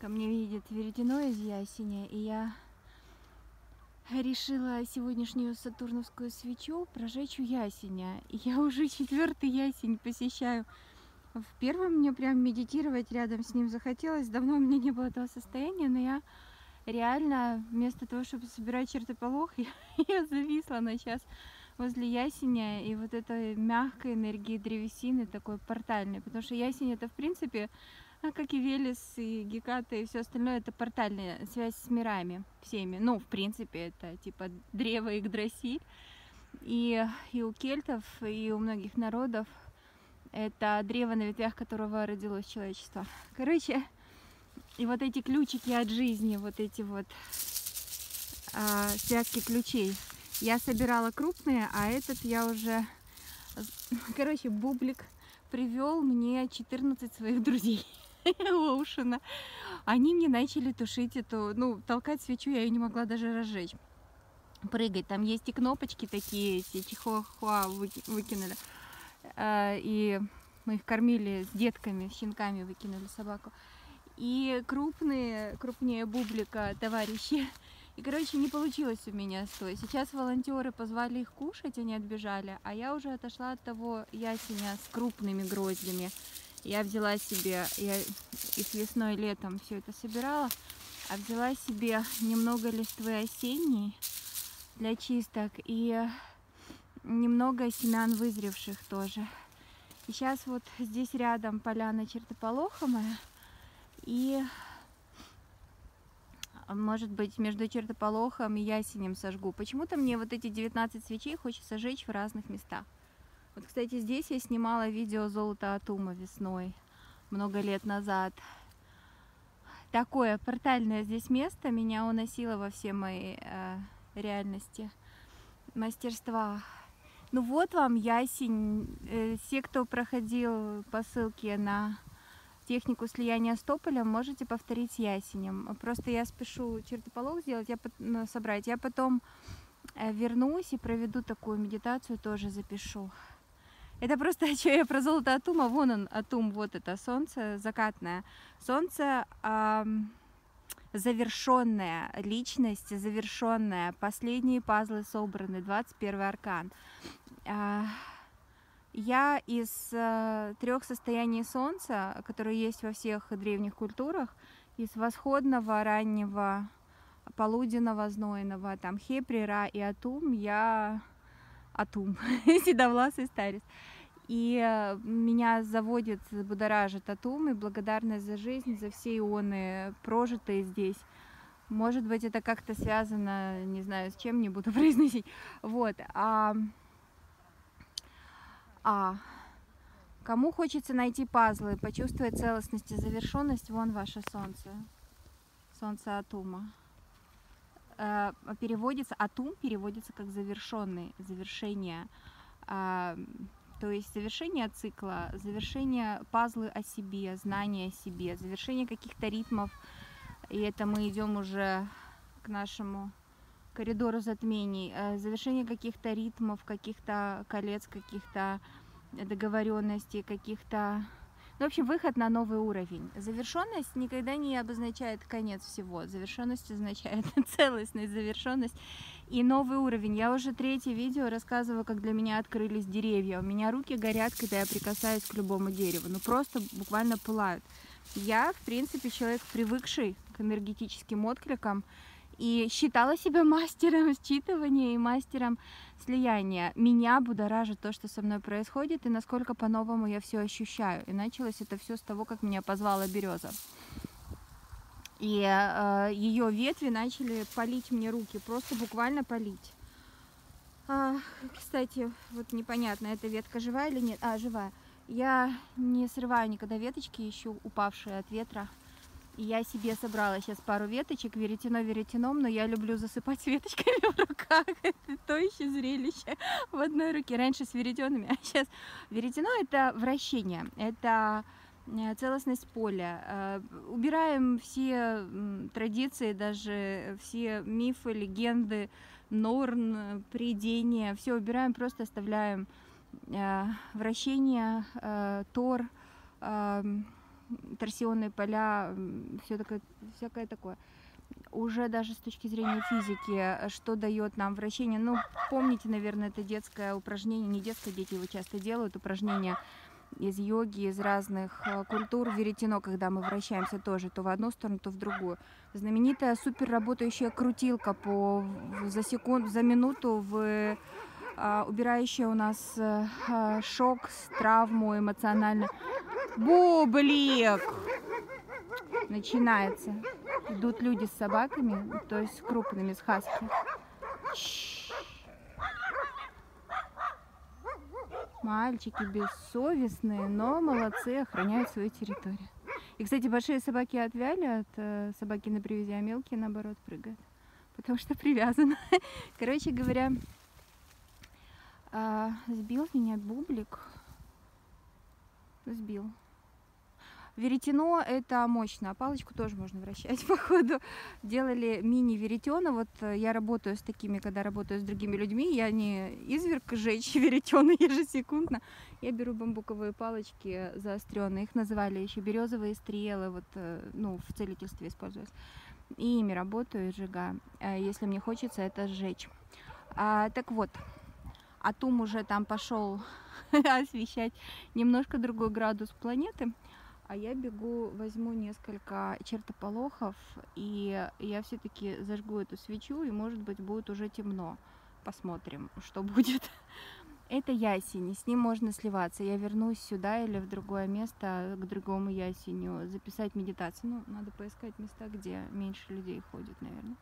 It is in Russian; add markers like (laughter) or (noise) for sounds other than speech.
ко мне видит веретено из ясеня, и я решила сегодняшнюю сатурновскую свечу прожечь у ясеня. И я уже четвертый ясень посещаю. В первом мне прям медитировать рядом с ним захотелось. Давно у меня не было этого состояния, но я реально вместо того, чтобы собирать чертополох, (laughs) я, я зависла на час возле ясеня и вот этой мягкой энергии древесины такой портальной, потому что ясень это в принципе а как и Велес, и Геката, и все остальное, это портальная связь с мирами всеми. Ну, в принципе, это типа древо Игдрасиль. И, и у кельтов, и у многих народов это древо, на ветвях которого родилось человечество. Короче, и вот эти ключики от жизни, вот эти вот а, связки ключей. Я собирала крупные, а этот я уже... Короче, бублик привел мне 14 своих друзей. Оушена. Они мне начали тушить эту, ну, толкать свечу я ее не могла даже разжечь. Прыгать. Там есть и кнопочки такие, эти чихуахуа выкинули. А, и мы их кормили с детками, щенками выкинули собаку. И крупные, крупнее бублика товарищи. И, короче, не получилось у меня стой. Сейчас волонтеры позвали их кушать, они отбежали, а я уже отошла от того ясеня с крупными гроздями. Я взяла себе, я их весной и летом все это собирала, а взяла себе немного листвы осенней для чисток и немного семян вызревших тоже. И сейчас вот здесь рядом поляна чертополоха моя. И может быть между чертополохом и ясенем сожгу. Почему-то мне вот эти 19 свечей хочется сжечь в разных местах. Вот, кстати, здесь я снимала видео золото Атума весной, много лет назад. Такое портальное здесь место меня уносило во все мои э, реальности, мастерства. Ну вот вам ясень. Э, все, кто проходил по ссылке на технику слияния с тополем, можете повторить ясенем. Просто я спешу чертополох сделать, я, ну, собрать. Я потом э, вернусь и проведу такую медитацию, тоже запишу. Это просто, (laughs) что я про золото Атума, вон он, Атум, вот это солнце закатное. Солнце э, завершенная личность, завершенная. Последние пазлы собраны, 21 аркан. Э, я из э, трех состояний солнца, которые есть во всех древних культурах, из восходного, раннего, полуденного, знойного, там Хеприра и Атум, я Атум, (laughs) седовласый старец. И э, меня заводит, будоражит Атум и благодарность за жизнь, за все ионы, прожитые здесь. Может быть, это как-то связано, не знаю, с чем, не буду (laughs) произносить. Вот. А, а кому хочется найти пазлы, почувствовать целостность и завершенность, вон ваше солнце. Солнце Атума. Э, переводится, атум переводится как завершенный, завершение, а, то есть завершение цикла, завершение пазлы о себе, знания о себе, завершение каких-то ритмов, и это мы идем уже к нашему коридору затмений, э, завершение каких-то ритмов, каких-то колец, каких-то договоренностей, каких-то ну, в общем, выход на новый уровень. Завершенность никогда не обозначает конец всего. Завершенность означает (laughs) целостность, завершенность и новый уровень. Я уже третье видео рассказываю, как для меня открылись деревья. У меня руки горят, когда я прикасаюсь к любому дереву. Ну, просто буквально пылают. Я, в принципе, человек, привыкший к энергетическим откликам и считала себя (laughs) мастером считывания и мастером слияния. Меня будоражит то, что со мной происходит, и насколько по-новому я все ощущаю. И началось это все с того, как меня позвала береза. И э, ее ветви начали полить мне руки, просто буквально полить. А, кстати, вот непонятно, эта ветка живая или нет. А, живая. Я не срываю никогда веточки, еще упавшие от ветра. Я себе собрала сейчас пару веточек, веретено веретеном, но я люблю засыпать (laughs) веточками в руках. Это то еще зрелище (laughs) в одной руке. Раньше с веретенами, а сейчас веретено это вращение, это э, целостность поля. Э, убираем все традиции, даже все мифы, легенды, норн, предения. Все убираем, просто оставляем э, вращение, тор, торсионные поля, все такое, всякое такое. Уже даже с точки зрения физики, что дает нам вращение. Ну, помните, наверное, это детское упражнение, не детское, дети его часто делают, упражнение из йоги, из разных э, культур. Веретено, когда мы вращаемся тоже то в одну сторону, то в другую. Знаменитая супер работающая крутилка по, за, секунд, за минуту в а, убирающая у нас а, шок, травму эмоционально. Бублик! Начинается. Идут люди с собаками, то есть крупными, с хаски. Мальчики бессовестные, но молодцы, охраняют свою территорию. И, кстати, большие собаки отвяли от э, собаки на привязи, а мелкие, наоборот, прыгают. Потому что привязаны. (laughs) Короче говоря, э, сбил меня бублик. Сбил. Веретено это мощно, а палочку тоже можно вращать, (laughs) походу. Делали мини-веретено, вот э, я работаю с такими, когда работаю с другими людьми, я не изверг жечь (laughs) веретено ежесекундно, я беру бамбуковые палочки заостренные, их называли еще березовые стрелы, вот, э, ну, в целительстве используюсь. И ими работаю и сжигаю, э, если мне хочется это сжечь. А, так вот, Атум уже там пошел (laughs) освещать немножко другой градус планеты. А я бегу, возьму несколько чертополохов, и я все-таки зажгу эту свечу, и может быть будет уже темно. Посмотрим, что будет. (laughs) Это ясень, с ним можно сливаться. Я вернусь сюда или в другое место, к другому ясеню, записать медитацию. Ну, надо поискать места, где меньше людей ходит, наверное.